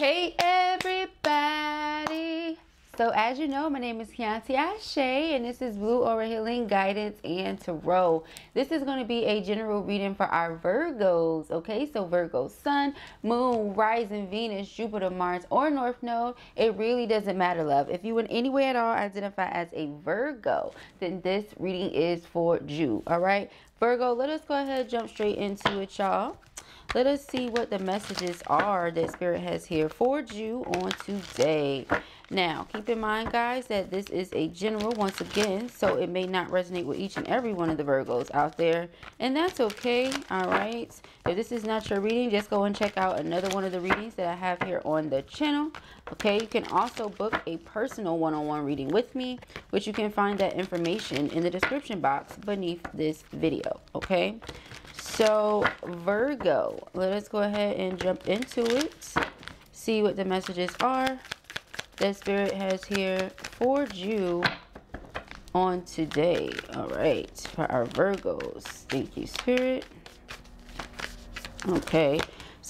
Hey everybody! So as you know, my name is Kianti Ayshea and this is Blue Aura Healing Guidance and Tarot. This is going to be a general reading for our Virgos, okay? So Virgo Sun, Moon, Rising, Venus, Jupiter, Mars, or North Node. It really doesn't matter, love. If you in any way at all identify as a Virgo, then this reading is for you, all right? Virgo, let us go ahead and jump straight into it, y'all. Let us see what the messages are that Spirit has here for you on today. Now, keep in mind, guys, that this is a general once again, so it may not resonate with each and every one of the Virgos out there, and that's okay, all right? If this is not your reading, just go and check out another one of the readings that I have here on the channel, okay? You can also book a personal one-on-one -on -one reading with me, which you can find that information in the description box beneath this video, okay? So, Virgo, let us go ahead and jump into it, see what the messages are that Spirit has here for you on today. All right, for our Virgos. Thank you, Spirit. Okay.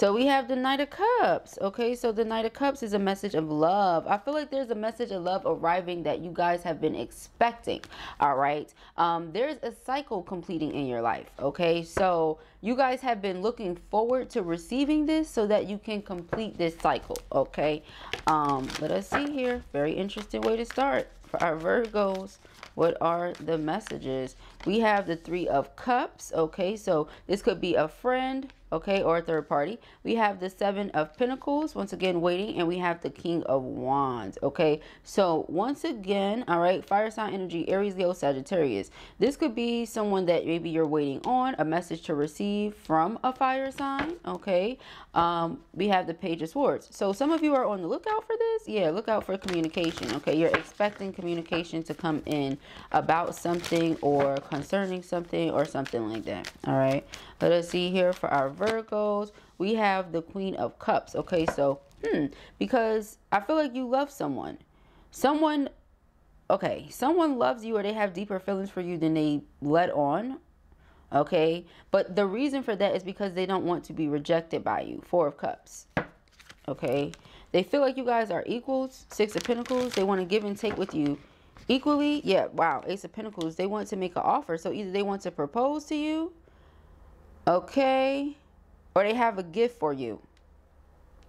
So we have the Knight of Cups. Okay, so the Knight of Cups is a message of love. I feel like there's a message of love arriving that you guys have been expecting. All right. Um, there's a cycle completing in your life. Okay, so you guys have been looking forward to receiving this so that you can complete this cycle. Okay. Um, let us see here. Very interesting way to start for our Virgos what are the messages we have the three of cups okay so this could be a friend okay, or a third party. We have the Seven of Pentacles, once again, waiting, and we have the King of Wands, okay? So, once again, all right, fire sign energy, Aries, Leo, Sagittarius. This could be someone that maybe you're waiting on, a message to receive from a fire sign, okay? Um, we have the Page of Swords. So, some of you are on the lookout for this. Yeah, look out for communication, okay? You're expecting communication to come in about something or concerning something or something like that, all right? Let us see here for our Virgos. We have the Queen of Cups. Okay, so, hmm, because I feel like you love someone. Someone, okay, someone loves you or they have deeper feelings for you than they let on. Okay, but the reason for that is because they don't want to be rejected by you. Four of Cups. Okay, they feel like you guys are equals. Six of Pentacles. They want to give and take with you equally. Yeah, wow. Ace of Pentacles. They want to make an offer. So either they want to propose to you Okay? Or they have a gift for you.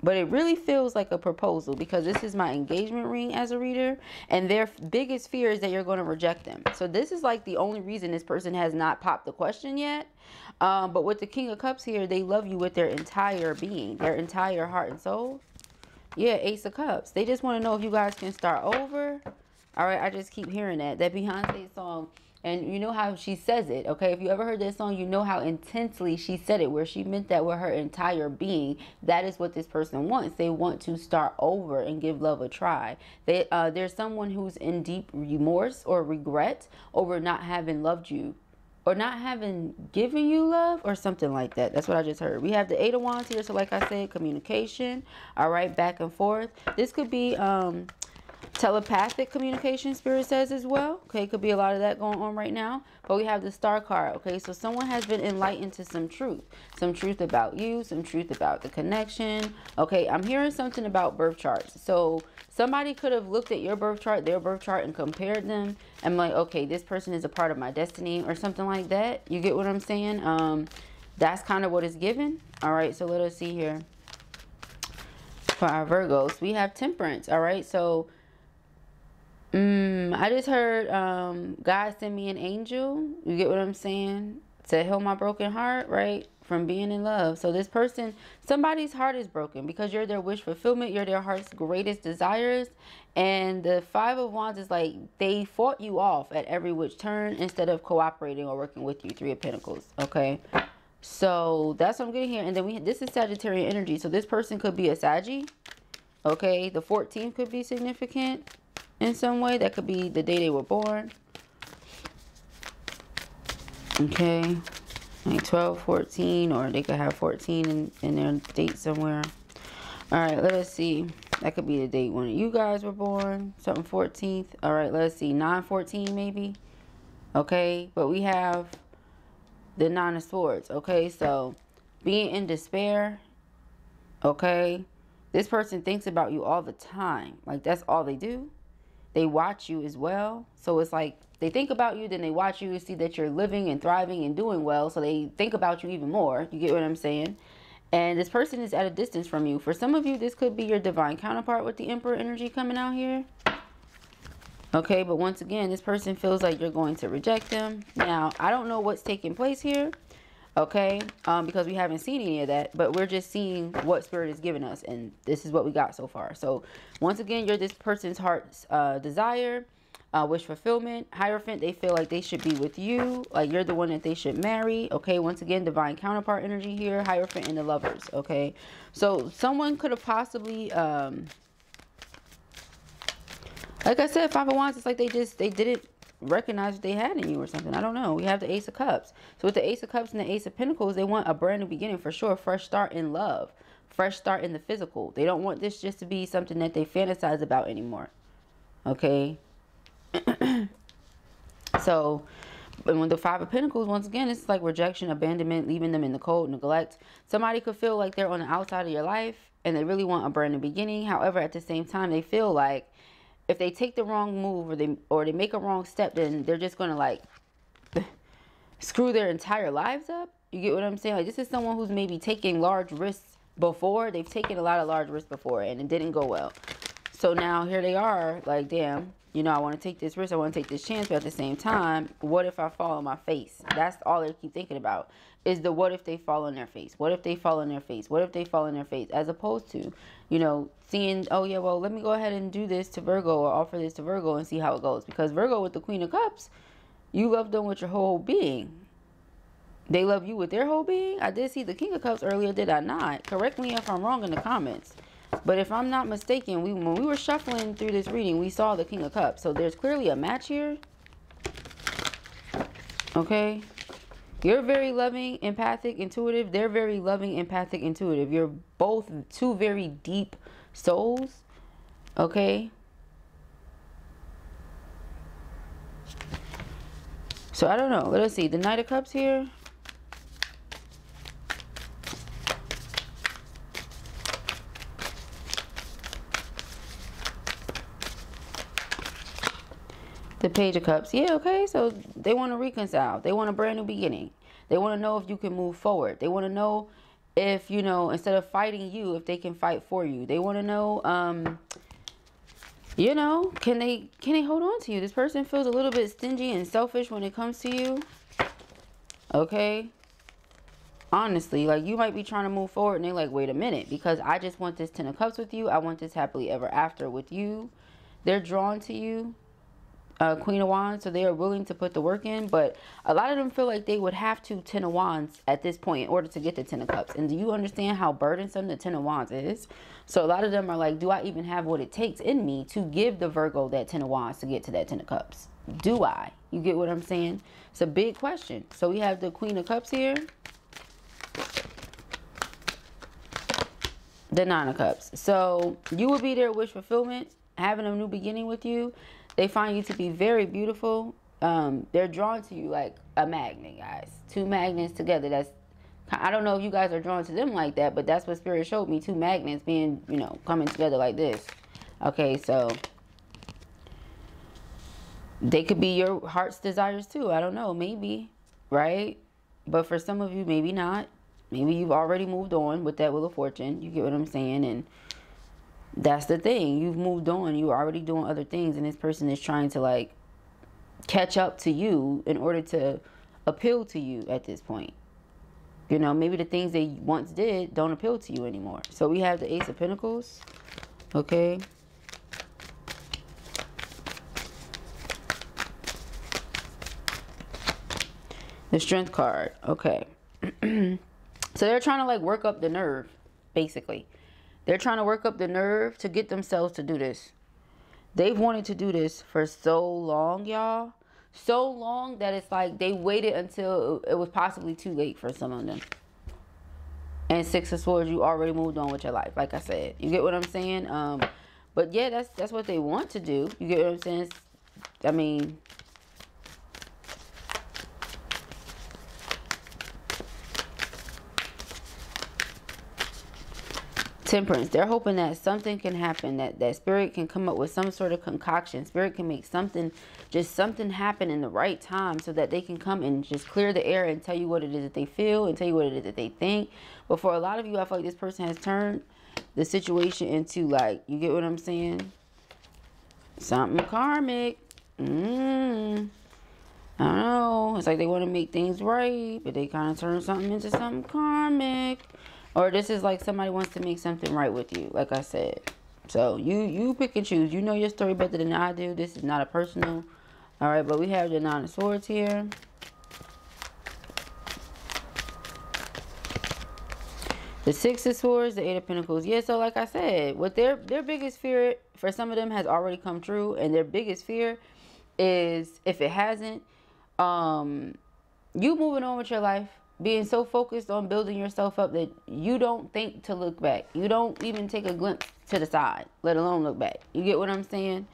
But it really feels like a proposal because this is my engagement ring as a reader. And their biggest fear is that you're going to reject them. So this is like the only reason this person has not popped the question yet. Um, but with the King of Cups here, they love you with their entire being, their entire heart and soul. Yeah, Ace of Cups. They just want to know if you guys can start over. All right, I just keep hearing that. That Beyonce song, and you know how she says it, okay? If you ever heard that song, you know how intensely she said it, where she meant that with her entire being. That is what this person wants. They want to start over and give love a try. They, uh, there's someone who's in deep remorse or regret over not having loved you or not having given you love or something like that. That's what I just heard. We have the Eight of Wands here. So like I said, communication, all right, back and forth. This could be... um telepathic communication spirit says as well. Okay could be a lot of that going on right now. But we have the star card okay? So someone has been enlightened to some truth. Some truth about you some truth about the connection. Okay i'm hearing something about birth charts. So somebody could have looked at your birth chart their birth chart and compared them. And like okay this person is a part of my destiny or something like that. You get what i'm saying? Um that's kind of what is given. All right so let us see here. For our virgos we have temperance all right? So Mm, I just heard um, God send me an angel. You get what I'm saying? To heal my broken heart, right? From being in love. So this person, somebody's heart is broken because you're their wish fulfillment. You're their heart's greatest desires. And the Five of Wands is like they fought you off at every which turn instead of cooperating or working with you. Three of Pentacles. Okay. So that's what I'm getting here. And then we this is Sagittarian energy. So this person could be a Saggy. Okay. The 14th could be significant in some way. That could be the day they were born. Okay. Like 12, 14, or they could have 14 in, in their date somewhere. All right, let us see. That could be the date when you guys were born. Something 14th. All right, let's see. 9, 14 maybe. Okay, but we have the Nine of Swords. Okay, so being in despair. Okay, This person thinks about you all the time. Like that's all they do. They watch you as well. So it's like they think about you, then they watch you, see that you're living and thriving and doing well. So they think about you even more. You get what I'm saying? And this person is at a distance from you. For some of you, this could be your divine counterpart with the Emperor energy coming out here. Okay, but once again, this person feels like you're going to reject them. Now, I don't know what's taking place here okay? Um because we haven't seen any of that but we're just seeing what spirit is giving us and this is what we got so far. So once again you're this person's heart's uh desire uh, wish fulfillment. Hierophant they feel like they should be with you like you're the one that they should marry okay? Once again divine counterpart energy here hierophant and the lovers okay? So someone could have possibly um like i said five of wands it's like they just they didn't recognize what they had in you or something. I don't know. We have the Ace of Cups. So with the Ace of Cups and the Ace of Pentacles, they want a brand new beginning for sure. Fresh start in love. Fresh start in the physical. They don't want this just to be something that they fantasize about anymore. Okay. so and when the five of pentacles once again it's like rejection abandonment leaving them in the cold neglect somebody could feel like they're on the outside of your life and they really want a brand new beginning however at the same time they feel like if they take the wrong move or they or they make a wrong step, then they're just gonna like screw their entire lives up. You get what I'm saying? Like this is someone who's maybe taking large risks before. They've taken a lot of large risks before and it didn't go well. So now here they are, like, damn, you know, I want to take this risk, I want to take this chance, but at the same time, what if I fall on my face? That's all they keep thinking about is the what if they fall on their face? What if they fall on their face? What if they fall on their face? As opposed to, you know, seeing, oh yeah, well, let me go ahead and do this to Virgo or offer this to Virgo and see how it goes. Because Virgo with the Queen of Cups, you love them with your whole being. They love you with their whole being. I did see the King of Cups earlier, did I not? Correct me if I'm wrong in the comments. But if I'm not mistaken, we when we were shuffling through this reading, we saw the King of Cups. So there's clearly a match here. Okay. You're very loving, empathic, intuitive. They're very loving, empathic, intuitive. You're both two very deep souls. Okay. So I don't know. Let's see. The Knight of Cups here. The Page of Cups. Yeah, okay. So they want to reconcile. They want a brand new beginning. They want to know if you can move forward. They want to know if, you know, instead of fighting you, if they can fight for you. They want to know, um, you know, can they can they hold on to you? This person feels a little bit stingy and selfish when it comes to you. Okay. Honestly, like you might be trying to move forward and they're like, wait a minute, because I just want this Ten of Cups with you. I want this happily ever after with you. They're drawn to you uh, Queen of Wands, so they are willing to put the work in. But a lot of them feel like they would have to Ten of Wands at this point in order to get the Ten of Cups. And do you understand how burdensome the Ten of Wands is? So a lot of them are like, do I even have what it takes in me to give the Virgo that Ten of Wands to get to that Ten of Cups? Do I? You get what I'm saying? It's a big question. So we have the Queen of Cups here. The Nine of Cups. So you will be their wish fulfillment, having a new beginning with you they find you to be very beautiful. Um, they're drawn to you like a magnet, guys. Two magnets together. That's I don't know if you guys are drawn to them like that, but that's what spirit showed me. Two magnets being, you know, coming together like this. Okay, so they could be your heart's desires too. I don't know, maybe, right? But for some of you, maybe not. Maybe you've already moved on with that Wheel of Fortune. You get what I'm saying? And that's the thing. You've moved on. You're already doing other things, and this person is trying to like catch up to you in order to appeal to you at this point. You know, maybe the things they once did don't appeal to you anymore. So we have the Ace of Pentacles. Okay. The Strength card. Okay. so they're trying to like work up the nerve, basically. They're trying to work up the nerve to get themselves to do this. They've wanted to do this for so long, y'all. So long that it's like they waited until it was possibly too late for some of them. And Six of Swords, you already moved on with your life, like I said. You get what I'm saying? Um, but yeah, that's that's what they want to do. You get what I'm saying? I mean, temperance. They're hoping that something can happen that that spirit can come up with some sort of concoction. Spirit can make something just something happen in the right time so that they can come and just clear the air and tell you what it is that they feel and tell you what it is that they think. But for a lot of you i feel like this person has turned the situation into like you get what i'm saying? Something karmic. Mm. i don't know. It's like they want to make things right but they kind of turn something into something karmic or this is like somebody wants to make something right with you like i said. So you you pick and choose. You know your story better than i do. This is not a personal. All right but we have the nine of swords here. The six of swords the eight of pentacles. Yeah so like i said what their their biggest fear for some of them has already come true and their biggest fear is if it hasn't um you moving on with your life being so focused on building yourself up that you don't think to look back. You don't even take a glimpse to the side, let alone look back. You get what I'm saying?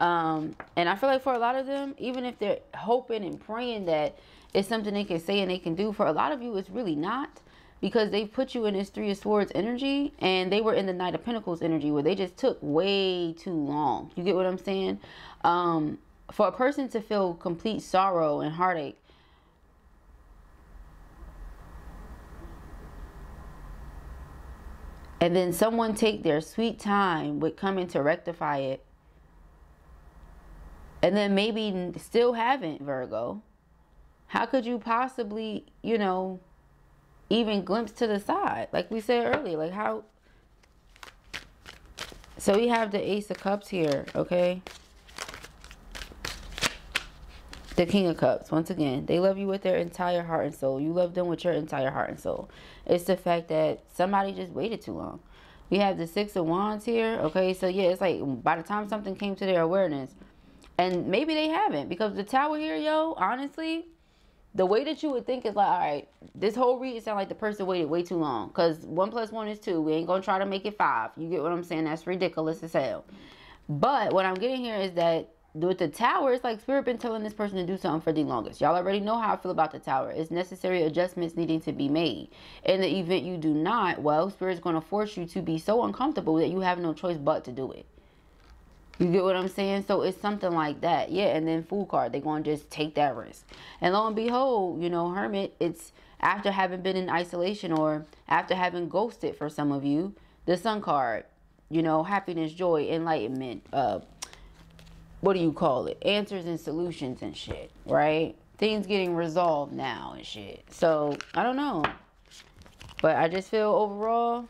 Um, and I feel like for a lot of them, even if they're hoping and praying that it's something they can say and they can do, for a lot of you, it's really not because they put you in this Three of Swords energy and they were in the Knight of Pentacles energy where they just took way too long. You get what I'm saying? Um, for a person to feel complete sorrow and heartache and then someone take their sweet time with coming to rectify it. And then maybe still haven't virgo. How could you possibly you know even glimpse to the side? Like we said earlier like how so we have the ace of cups here okay the king of cups once again they love you with their entire heart and soul. You love them with your entire heart and soul. It's the fact that somebody just waited too long. We have the six of wands here okay? So yeah it's like by the time something came to their awareness and maybe they haven't because the tower here yo honestly the way that you would think is like all right this whole read sound like the person waited way too long because one plus one is two. We ain't gonna try to make it five. You get what i'm saying? That's ridiculous as hell. But what i'm getting here is that with the tower, it's like spirit been telling this person to do something for the longest. Y'all already know how I feel about the tower. It's necessary adjustments needing to be made. In the event you do not, well, spirit's going to force you to be so uncomfortable that you have no choice but to do it. You get what I'm saying? So it's something like that. Yeah, and then Fool card, they're going to just take that risk. And lo and behold, you know, Hermit, it's after having been in isolation or after having ghosted for some of you, the Sun card, you know, happiness, joy, enlightenment, uh, what do you call it? Answers and solutions and shit, right? Things getting resolved now and shit. So, I don't know. But I just feel overall,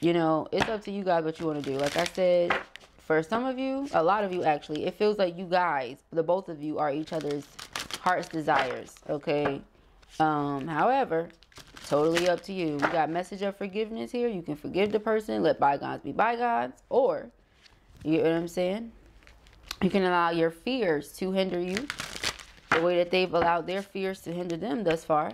you know, it's up to you guys what you want to do. Like I said, for some of you, a lot of you actually, it feels like you guys, the both of you are each other's heart's desires, okay? Um, however, totally up to you. We got message of forgiveness here. You can forgive the person, let bygones be bygones, or you know what I'm saying? You can allow your fears to hinder you the way that they've allowed their fears to hinder them thus far.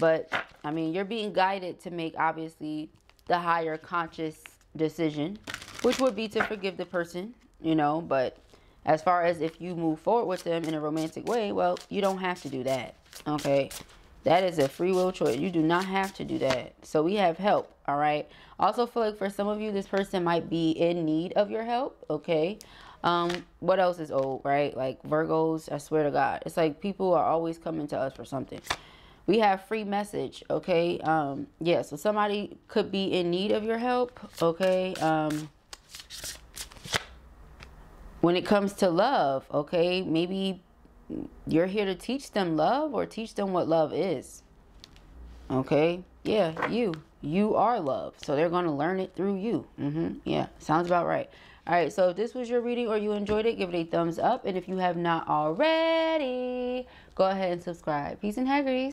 But, I mean, you're being guided to make, obviously, the higher conscious decision, which would be to forgive the person, you know. But as far as if you move forward with them in a romantic way, well, you don't have to do that, okay? That is a free will choice. You do not have to do that. So we have help, all right? Also feel like for some of you, this person might be in need of your help, okay? Um, what else is old, right? Like Virgos, I swear to God. It's like people are always coming to us for something. We have free message, okay? Um, yeah, so somebody could be in need of your help, okay? Um, when it comes to love, okay? Maybe you're here to teach them love or teach them what love is. Okay? Yeah, you. You are love. So they're going to learn it through you. Mm-hmm. Yeah, sounds about right. All right, so if this was your reading or you enjoyed it, give it a thumbs up. And if you have not already, go ahead and subscribe. Peace and Haggerty.